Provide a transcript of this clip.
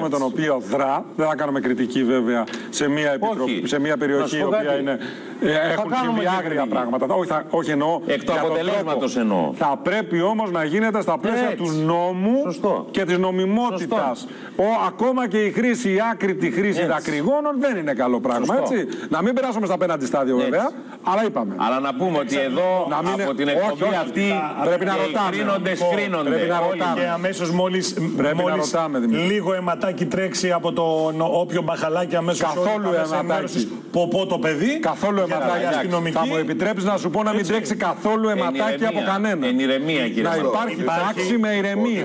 με τον οποίο δρά, δεν θα κάνουμε κριτική βέβαια σε μια, επιτροπή, Όχι. σε μια Να περιοχή σου η πω οποία κάτι. είναι, ε, έχουν κάνουμε συμβεί και άγρια κριτική. πράγματα. Όχι, θα, όχι εννοώ. Εκ του για τον αποτελέσματος τρόπο. εννοώ. Θα πρέπει όμως να γίνεται στα πλαίσια Έτσι. του νόμου Σωστό. και της νομιμότητας. Ο, ακόμα και η χρήση, η άκρητη χρήση Έτσι. δακρυγόνων δεν είναι καλό πράγμα. Σωστό. Έτσι. Να μην περάσουμε στα απέναντι στάδιο Έτσι. βέβαια, αλλά είπαμε. Αλλά να πούμε ότι εδώ Να μην από είναι- την όχι, εκπομπή όχι. αυτή Πρέπει να και οι ρωτάμε. κρίνοντες Λοιπόν, κρίνονται. πρέπει να Όλοι. ρωτάμε. Και αμέσως μόλι Πρέπει να μόλις ρωτάμε, Δημήτρη. λίγο αιματάκι τρέξει από τον όποιο μπαχαλάκι αμέσως Καθόλου αιματάκι. Ποπό το παιδί. Καθόλου για να αιματάκι. πάει αστυνομική. Θα μου επιτρέψεις να σου πω να μην Έτσι. τρέξει καθόλου Εν αιματάκι ηρεμία. από κανένα. Εν ηρεμία, κύριε Να Μαρό. υπάρχει Υπάρχει- τάξη με ηρεμία.